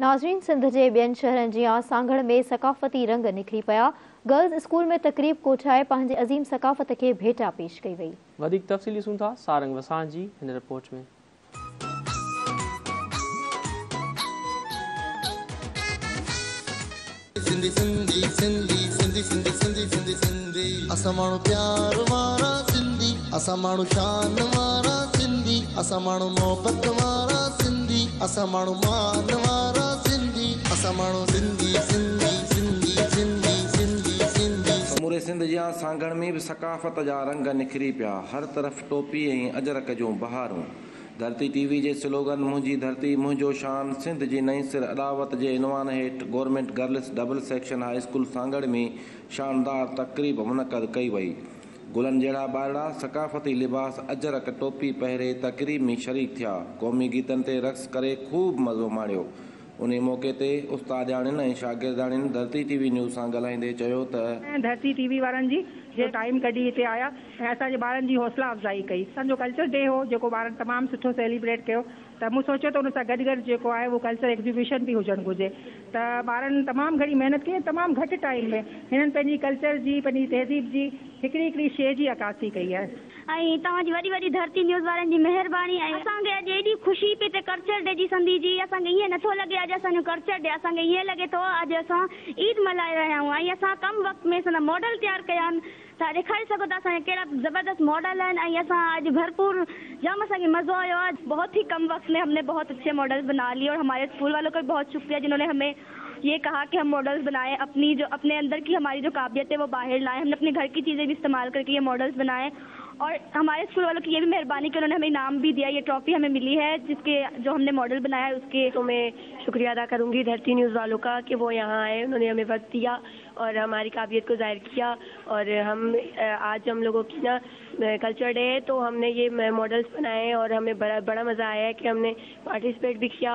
नाज़रीन सिंध जे ॿियनि शहरनि जीअं सांगड़ में सकाफ़ती रंग निकिरी पिया। गर्ल्स स्कूल में तक़रीब कोठाए पंहिंजे अज़ीम सकाफ़त खे भेटा पेश कई वई। वधीक तफ़सील ॾिसूं था सारंग वसाण जी हिन रिपोर्ट में। सिंधी सिंधी सिंधी सिंधी सिंधी सिंधी सिंधी सिंधी। असां माण्हू प्यार वारा सिंधी असां माण्हू शान वारा सिंधी असां माण्हू मोहबत वारा सिंधी असां माण्हू मान वारा माण्हू सिंधी सिंधी सिंधी सिंधी सिंधी सिंधी। समूरे सिंध जा सांगण में बि सकाफ़त जा रंग निकिरी पिया। हर तरफ़ टोपी ऐं अजरक जूं बहारूं। धरती टीवी जे स्लोगन, मुंहिंजी धरती, मुंहिंजो शान। सिंध जी नई सिर अदावत जे इनवान हेठि government girls double section high school Sanghar में शानदार तक़रीब मुनक़द कई वई। गुलनि जहिड़ा ॿारड़ा सकाफ़ती लिबास, अजरक टोपी पहिरे तक़रीब में शरीक थिया। क़ौमी गीतनि ते रक़्स करे ख़ूब मज़ो माणियो। उन मौक़े ते उस्तादाणियुनि ऐं शागिर्दाणियुनि धरती टीवी न्यूज़ सां ॻाल्हाईंदे धरती टीवी वारनि जी जे टाइम कढी हिते आया ऐं असांजे ॿारनि जी हौसला अफ़ज़ाई कई। असांजो कल्चर डे हो, जेको ॿारनि तमामु सुठो सेलिब्रेट कयो। त मूं सोचियो त हुन सां गॾु गॾु जेको आहे कल्चर एग्ज़िबिशन बि हुजणु घुरिजे। त ॿारनि तमामु घणी महिनत कई तमामु टाइम में कल्चर जी तहज़ीब जी जी कई आहे। ऐं तव्हांजी वॾी वॾी धरती न्यूज़ वारनि जी महिरबानी। ऐं असांखे अॼु एॾी ख़ुशी पई थिए कल्चर डे जी संधी जी। असांखे ईअं नथो लॻे, अॼु असांजो कल्चर डे, असांखे ईअं लॻे थो, अॼु असां ईद मल्हाए रहिया आहियूं। ऐं असां कम वक़्त में असां मॉडल तयारु कया आहिनि। तव्हां ॾेखारे सघो था, असांजा कहिड़ा ज़बरदस्त मॉडल आहिनि। ऐं असां अॼु भरपूर, जाम असांखे मज़ो आयो। आहे बहुत ही कम वक्त में हमने बहुत अच्छे मॉडल बना लिए और हमारे स्कूल वालों का बहुत शुक्रिया, जिन्होंने हमें ये कहा कि हम मॉडल्स बनाएँ अपनी जो अपने अंदर की हमारी जो काबिलियत है वो बाहर लाएँ। हमने अपने घर की चीज़ें भी इस्तेमाल करके ये मॉडल्स बनाए। और हमारे स्कूल वालों की ये भी मेहरबानी कि उन्होंने हमें इनाम भी दिया ये ट्रॉफी हमें मिली है जिसके जो हमने मॉडल बनाया है उसके तो मैं शुक्रिया अदा करूँगी धरती न्यूज़ वालों का कि वो यहाँ आए उन्होंने हमें वक्त दिया और हमारी काबिलियत को ज़ाहिर किया। और हम आज हम लोगों की ना कल्चर डे है तो हमने ये मॉडल्स बनाए और हमें बड़ा बड़ा मज़ा आया है कि हमने पार्टिसिपेट भी किया।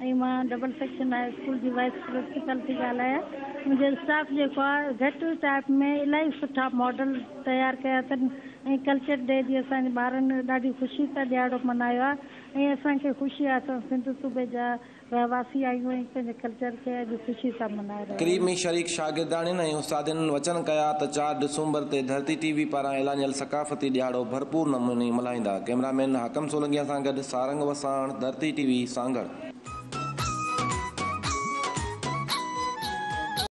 सेक्शन हाई स्कूल जी वाइस प्रिंसिपल थी ॻाल्हायां मुंहिंजो स्टाफ जेको आहे घटि टाइम में इलाही सुठा मॉडल तयारु कया अथनि ऐं कल्चर डे जी असांजे ॿारनि ॾाढी ख़ुशी सां ॾियारो मल्हायो आहे ऐं असांखे ख़ुशी आहे असां सिंध सूबे जा, रहवासी आहियूं ऐं पंहिंजे कल्चर खे अॼु ख़ुशी सां मल्हाए रहिया तक़रीब में शरीक शागिर्दाणियुनि ऐं उस्तादनि वचन कया, त चारि डिसंबर ते धरती टीवी पारां ऐलानियल सकाफ़ती ॾियारो भरपूर नमूने मल्हाईंदा। कैमरामैन हाकम सोलंगिया सां गॾु सारंग वसाण, धरती टीवी सांगड़।